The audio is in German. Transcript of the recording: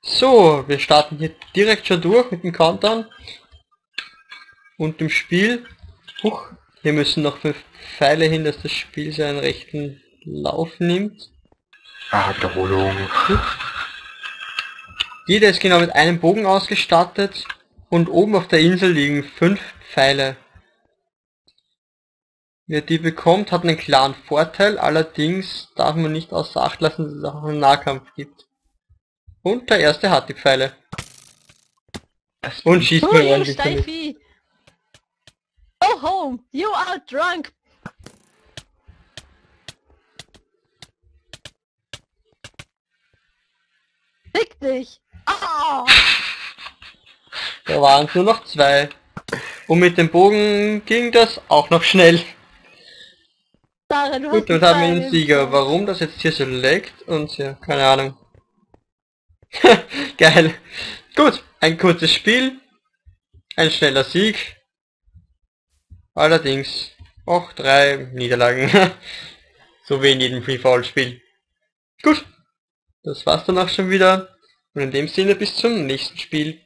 So, wir starten hier direkt schon durch mit dem Countdown. Und dem Spiel. Huch, hier müssen noch fünf Pfeile hin, dass das Spiel seinen rechten Lauf nimmt. Ah, Wiederholung. Jeder ist genau mit einem Bogen ausgestattet und oben auf der Insel liegen fünf Pfeile. Wer die bekommt, hat einen klaren Vorteil, allerdings darf man nicht außer Acht lassen, dass es auch einen Nahkampf gibt. Und der erste hat die Pfeile. Und schießt Oh, mir ordentlich damit. Go home! You are drunk! Fick dich! Ah! Da waren es nur noch zwei. Und mit dem Bogen ging das auch noch schnell. Hast Gut, damit haben wir im Sieger. Warum das jetzt hier so leckt und ja, keine Ahnung. Geil. Gut, ein kurzes Spiel. Ein schneller Sieg. Allerdings auch drei Niederlagen. so wie in jedem Free Fall Spiel. Gut. Das war's dann auch schon wieder. Und in dem Sinne bis zum nächsten Spiel.